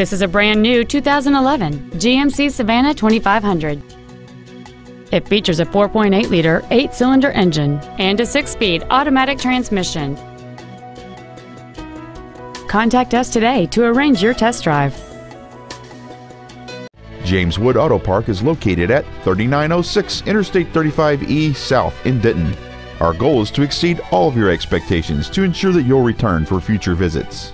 This is a brand new 2011 GMC Savana 2500. It features a 4.8 liter, 8 cylinder engine and a 6 speed automatic transmission. Contact us today to arrange your test drive. James Wood Auto Park is located at 3906 Interstate 35E South in Denton. Our goal is to exceed all of your expectations to ensure that you'll return for future visits.